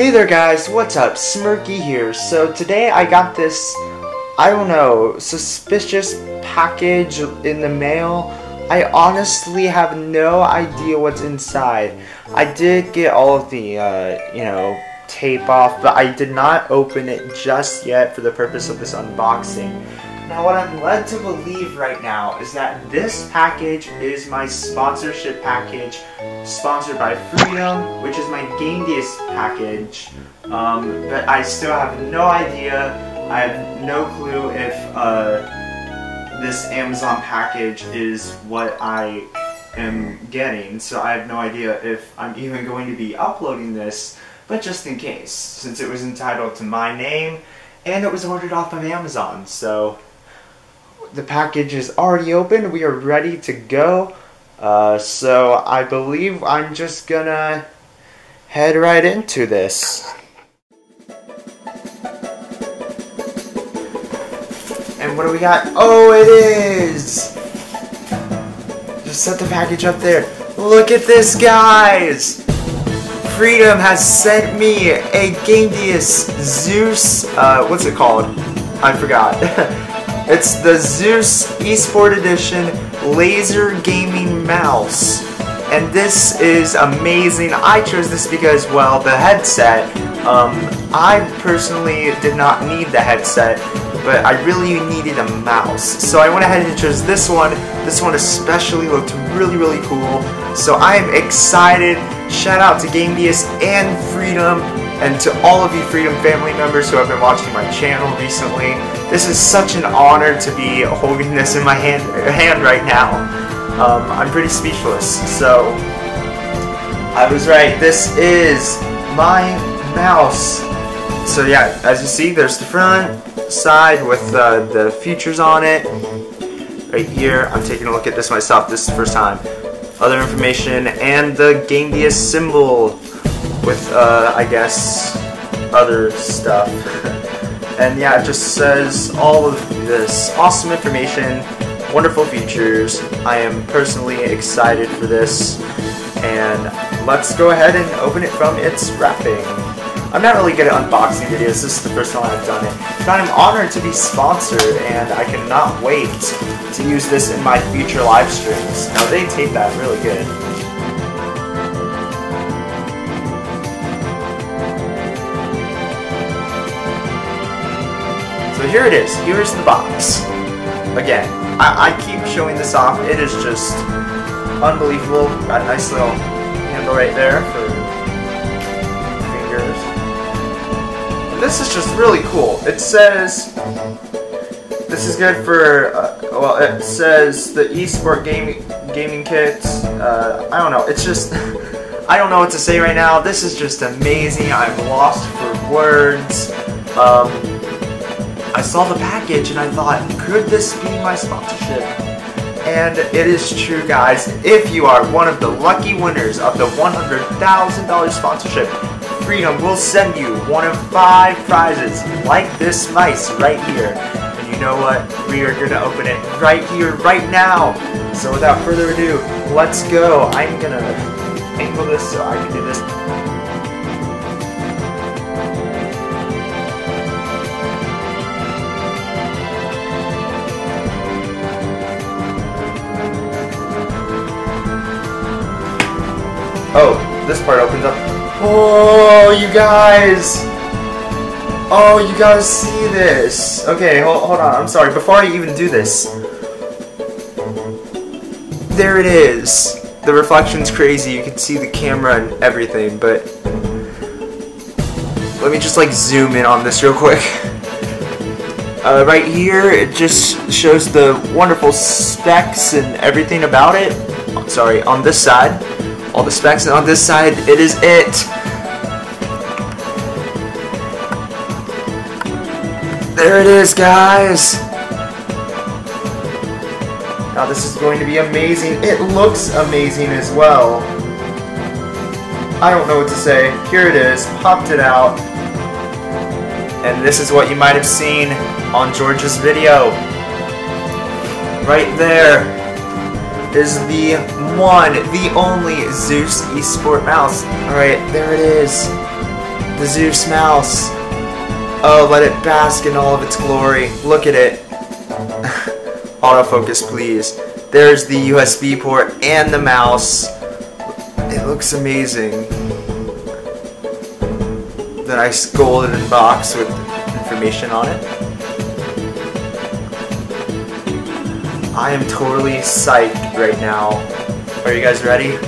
Hey there guys, what's up? Smirky here. So today I got this, I don't know, suspicious package in the mail. I honestly have no idea what's inside. I did get all of the, uh, you know, tape off, but I did not open it just yet for the purpose of this unboxing. Now what I'm led to believe right now is that this package is my sponsorship package sponsored by Freedom, which is my GAMDIAS package. Um, but I still have no idea. I have no clue if uh, this Amazon package is what I am getting. So I have no idea if I'm even going to be uploading this, but just in case, since it was entitled to my name and it was ordered off of Amazon. So the package is already open. We are ready to go. Uh, so I believe I'm just gonna head right into this. And what do we got? Oh, it is! Just set the package up there. Look at this, guys! Freedom has sent me a GAMDIAS Zeus, uh, what's it called? I forgot. It's the Zeus Esport Edition Laser Gaming Mouse. And this is amazing. I chose this because, well, the headset, um, I personally did not need the headset, but I really needed a mouse. So I went ahead and chose this one. This one especially looked really, really cool. So I am excited. Shout out to GAMDIAS and Freedom and to all of you Freedom family members who have been watching my channel recently. This is such an honor to be holding this in my hand, hand right now. Um, I'm pretty speechless. So, I was right. This is my mouse. So yeah, as you see, there's the front side with uh, the features on it. Right here, I'm taking a look at this myself. This is the first time. Other information and the GAMDIAS symbol with, uh, I guess, other stuff. and yeah, it just says all of this awesome information, wonderful features. I am personally excited for this, and let's go ahead and open it from its wrapping. I'm not really good at unboxing videos, this is the first time I've done it, but I'm honored to be sponsored, and I cannot wait to use this in my future live streams. Now, they tape that really good. So here it is. Here's the box. Again, I, I keep showing this off. It is just unbelievable. Got a nice little handle right there for fingers. This is just really cool. It says this is good for uh, well. It says the eSport gaming gaming kit. Uh, I don't know. It's just I don't know what to say right now. This is just amazing. I'm lost for words. Um, I saw the package and I thought, could this be my sponsorship? And it is true, guys. If you are one of the lucky winners of the $100,000 sponsorship, Freedom will send you one of five prizes like this mice right here. And you know what? We are going to open it right here, right now. So without further ado, let's go. I'm going to angle this so I can do this. Oh, this part opens up. Oh, you guys! Oh, you guys see this? Okay, hold, hold on. I'm sorry. Before I even do this, there it is. The reflection's crazy. You can see the camera and everything, but let me just like zoom in on this real quick. Uh, right here, it just shows the wonderful specs and everything about it. Sorry, on this side all the specs, on this side, it is it. There it is, guys. Now this is going to be amazing. It looks amazing as well. I don't know what to say. Here it is. Popped it out. And this is what you might have seen on George's video. Right there is the one, the only Zeus Esport mouse. Alright, there it is. The Zeus mouse. Oh, let it bask in all of its glory. Look at it. Autofocus, please. There's the USB port and the mouse. It looks amazing. The nice golden box with information on it. I am totally psyched right now. Are you guys ready?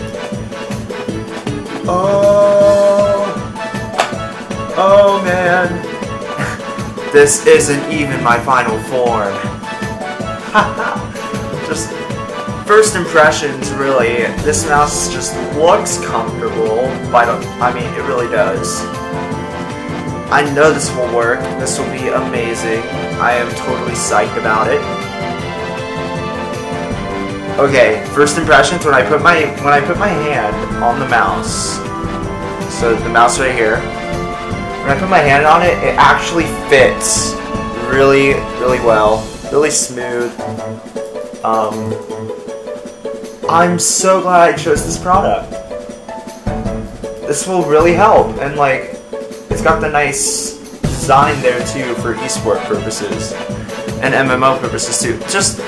Oh, oh man. this isn't even my final form. just first impressions, really. This mouse just looks comfortable, but I mean, it really does. I know this will work. This will be amazing. I am totally psyched about it. Okay, first impressions when I put my when I put my hand on the mouse. So the mouse right here. When I put my hand on it, it actually fits really, really well. Really smooth. Um, I'm so glad I chose this product. This will really help, and like, it's got the nice design there too for esport purposes and MMO purposes too. Just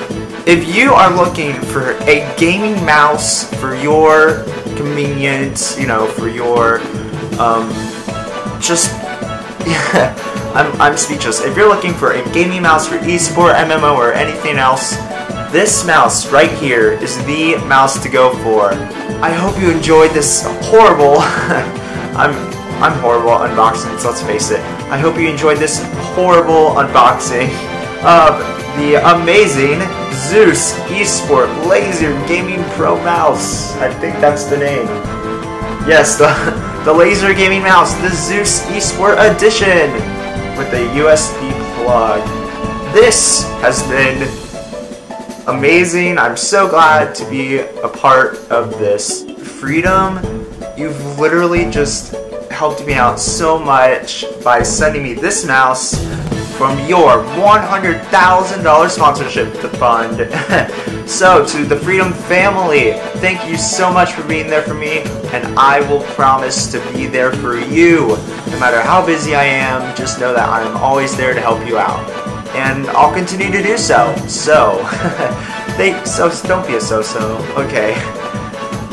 if you are looking for a gaming mouse for your convenience, you know, for your um, just yeah, I'm I'm speechless. If you're looking for a gaming mouse for esport, MMO, or anything else, this mouse right here is the mouse to go for. I hope you enjoyed this horrible. I'm I'm horrible unboxing, let's face it. I hope you enjoyed this horrible unboxing of the amazing Zeus Esport Laser Gaming Pro Mouse. I think that's the name. Yes, the, the Laser Gaming Mouse, the Zeus Esport Edition with the USB plug. This has been amazing. I'm so glad to be a part of this. Freedom, you've literally just helped me out so much by sending me this mouse from your $100,000 sponsorship to fund. so, to the Freedom family, thank you so much for being there for me, and I will promise to be there for you. No matter how busy I am, just know that I'm always there to help you out. And I'll continue to do so. So, thank, so don't be a so-so. Okay.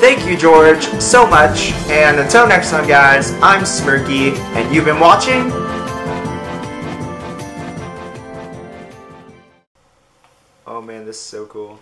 Thank you, George, so much. And until next time, guys, I'm Smirky, and you've been watching is so cool.